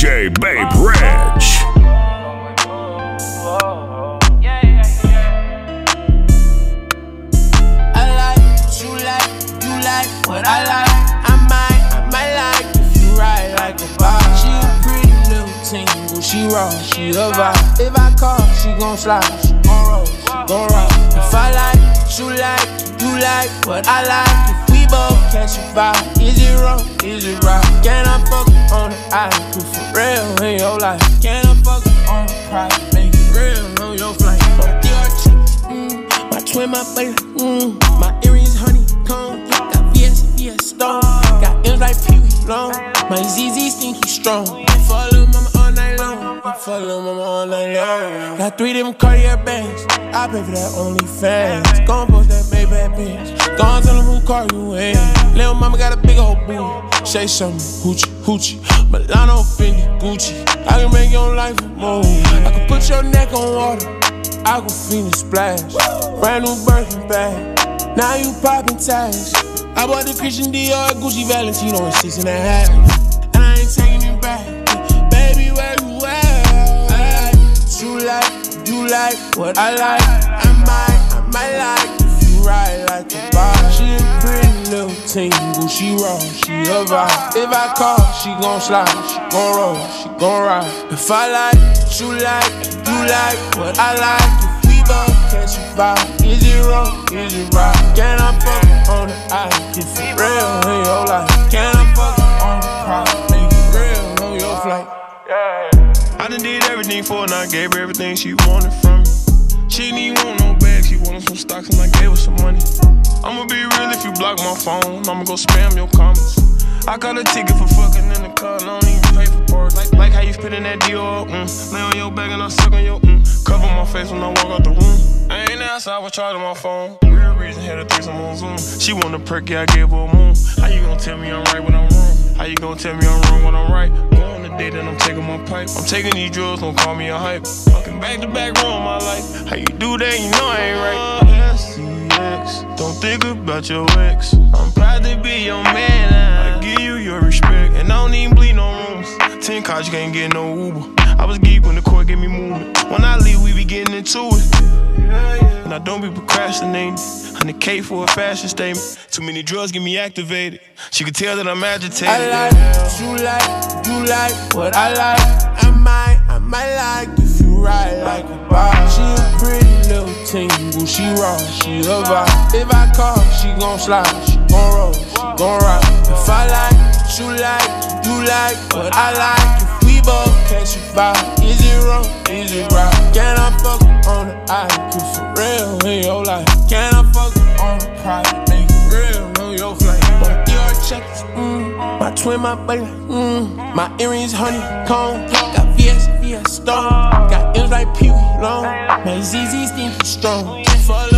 DJ Bape Rich. I like what you like, you like what I like. I might, I might like if you ride like a. She pretty she raw, she a vibe. If I call, she gon' slide, she gon' roll, she gon' rock. If I like you like, you like what I like. If we both catch a vibe, is it wrong, is it right? Can I fuck on the island, life? Can I fuck on private, make it real on your flight? Your mm, my twin, my baby, mm, my earrings honeycomb. Got VS, VS stone. Got M's like Pee Wee long. My ZZ strong. For little mama all little mama all night long. Got three different Cartier bands. I pay for that OnlyFans. Gon' post that Maybach bitch. Gon' tell them who car you in. Little mama got a big old booty. Say something, hoochie, hoochie. Milano, Fendi, Gucci. I can make your life a move. I can put your neck on water. Aquafina splash. Brand new Birkin bag. Now you poppin' tags. I bought the Christian Dior Gucci Valentino in six and a half. And I ain't taking it back. Like, what I like. I might, I might like if you ride like a bar. She a pretty little tingle, she raw, she a vibe. If I call, she gon' slide, she gon' roll, she gon' ride. If I like you like, you like what I like. If we both catch a vibe, is it wrong, is it right? Can I fuck on the island, if it real in your life? Did for and I gave her everything she wanted from me. She didn't even want no bag, she wanted some stocks and I gave her some money. I'ma be real if you block my phone, I'ma go spam your comments. I got a ticket for fucking in the car, and I don't even pay for parts. Like, like how you spitting that Dior, mm. Lay on your back and I suck on your, mm. Cover my face when I walk out the room. I ain't outside, I was charging my phone. Real reason, had a threesome on Zoom. She want a perk, yeah, I gave her a moon. How you gonna tell me I'm right when I'm wrong? How you gonna tell me I'm wrong when I'm right? Go on a date and I'm taking my pipe. I'm taking these drugs, don't call me a hype. Fucking back to back ruin my life. How you do that? You know I ain't right. SCX, don't think about your ex. I'm proud to be your man. I give you your respect, and I don't even bleed no rooms. Ten cars, you can't get no Uber. I was geek when the court gave me movement. When I leave, we be getting into it. I don't be procrastinating. 100K for a fashion statement. Too many drugs get me activated. She could tell that I'm agitated. I like what you like, you like what I like. I might, I might like if you ride like a bar. She a pretty little tingle, she raw, she a vibe. If I call, she gon' slide, she gon' roll, she gon' rock. If I like you like, you like what I like. We both catch a vibe, is it wrong, is it right? Can I fuck on the island, put for real in your life? Can I fuck on the private, make it real on your flight? But your checks, mm, my twin, my baby, mm, my earrings honeycomb. Got VS, VS stone, got M's like Pee Wee long. My ZZ stinky strong. For